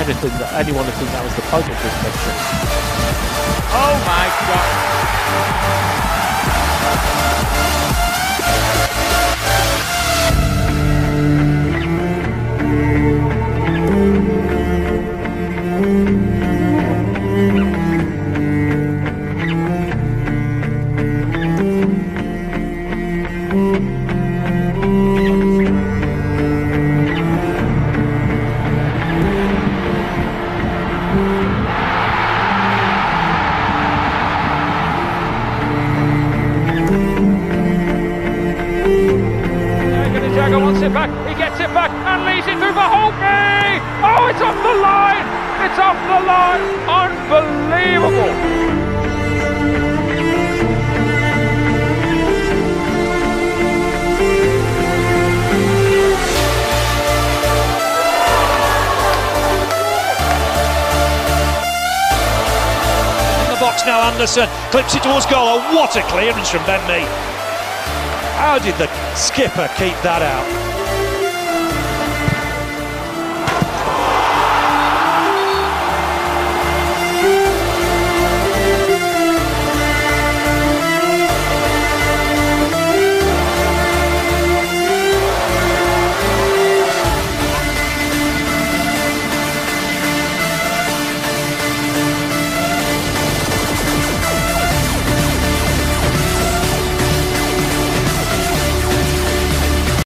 anything that anyone would think that was the point of this picture. Oh my god. Jagger wants it back. He gets it back and leads it through for Holtby. Oh, it's off the line. It's off the line. Unbelievable. Box now, Anderson clips it towards goal. Oh, what a clearance from Ben Mee. How did the skipper keep that out?